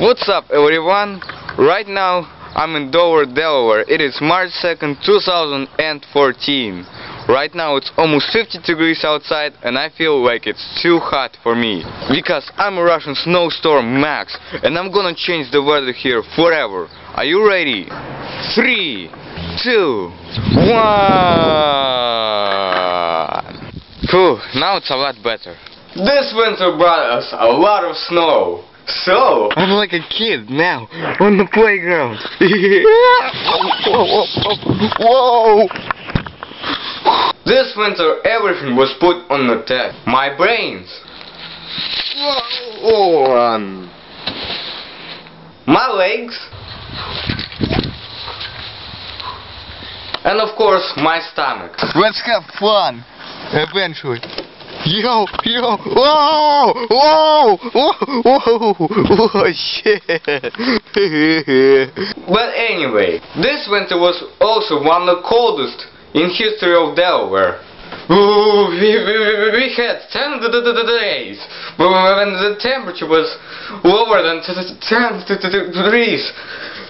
What's up everyone? Right now I'm in Dover, Delaware. It is March 2nd, 2014. Right now it's almost 50 degrees outside and I feel like it's too hot for me. Because I'm a Russian snowstorm Max and I'm gonna change the weather here forever. Are you ready? Three, two, one. Phew, now it's a lot better. This winter brought us a lot of snow. So, I'm like a kid now on the playground. Whoa! This winter, everything was put on the test. My brains. Whoa! My legs. And of course, my stomach. Let's have fun. Eventually. Yo, yo, whoa, whoa, whoa, whoa, whoa, shit. But anyway, this winter was also one of the coldest in history of Delaware. Ooh, we, we, we had 10 d- d- d- days when the temperature was lower than t- t- 10 d- d- degrees.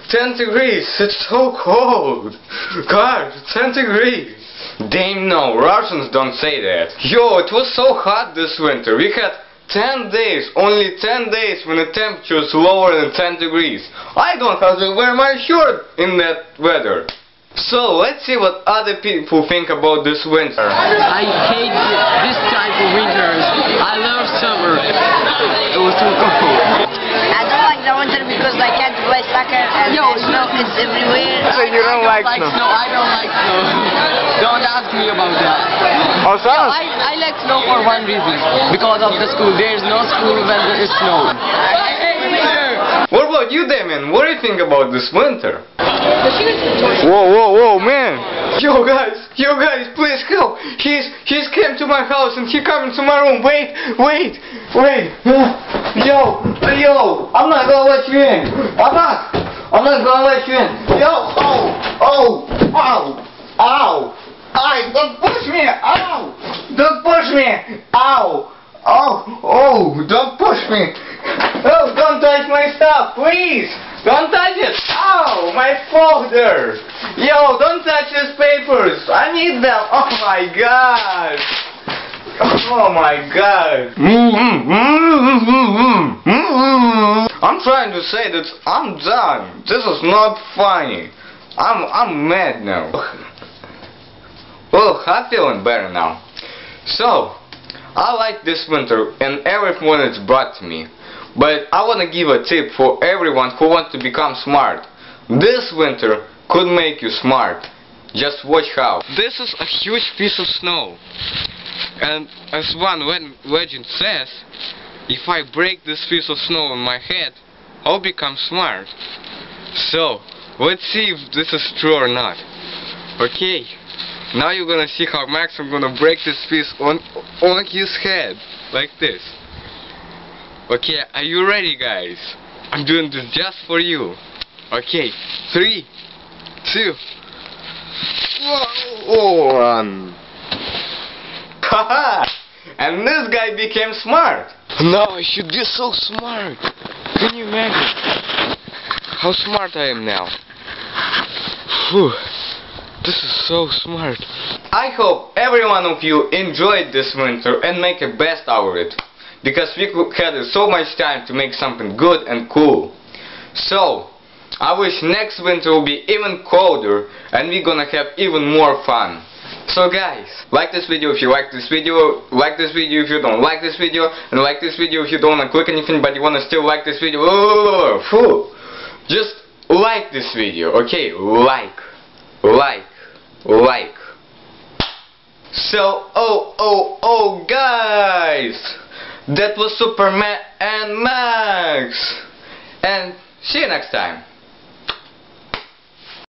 10 degrees, it's so cold. God, 10 degrees. Damn no, Russians don't say that. Yo, it was so hot this winter. We had 10 days, only 10 days when the temperature is lower than 10 degrees. I don't have to wear my shirt in that weather. So, let's see what other people think about this winter. I hate this type of winters. I love summer. It was too cold. I don't like the winter because I can't play soccer and Yo, snow is everywhere. So you don't like like snow? snow. I don't like snow. Don't me about that. Oh, also, I, I like snow for one reason. Because of the school. There is no school when there is snow. I hate winter. what about you, Damien? What do you think about this winter? Whoa, whoa, whoa, man! Yo, guys, yo, guys, please help! He's he's came to my house and he coming to my room. Wait, wait, wait! Yo, yo, I'm not gonna let you in. I'm not. I'm not gonna let you in. Yo, oh, oh, ow, ow! I don't push me! Ow! Don't push me! Ow! Oh, oh, don't push me! Oh, don't touch my stuff, please! Don't touch it! Ow, my folder! Yo, don't touch these papers! I need them! Oh my god! Oh my god! I'm trying to say that I'm done. This is not funny. I'm I'm mad now. Well, I'm feeling better now. So, I like this winter and everyone it's brought to me. But I want to give a tip for everyone who wants to become smart. This winter could make you smart. Just watch how. This is a huge piece of snow. And as one legend says, if I break this piece of snow on my head, I'll become smart. So, let's see if this is true or not. Okay, now you're gonna see how Max I'm gonna break this piece on on his head, like this. Okay, are you ready guys? I'm doing this just for you. Okay, three, two, One. haha! And this guy became smart. Now I should be so smart. Can you imagine how smart I am now? Phew, this is so smart. I hope every one of you enjoyed this winter and make a best out of it. Because we had so much time to make something good and cool. So, I wish next winter will be even colder and we're gonna have even more fun. So guys, like this video if you like this video, like this video if you don't like this video, and like this video if you don't wanna click anything but you wanna still like this video. Just like this video, okay? Like, like, like. So, oh, oh, oh, guys! That was Superman and Max! And see you next time.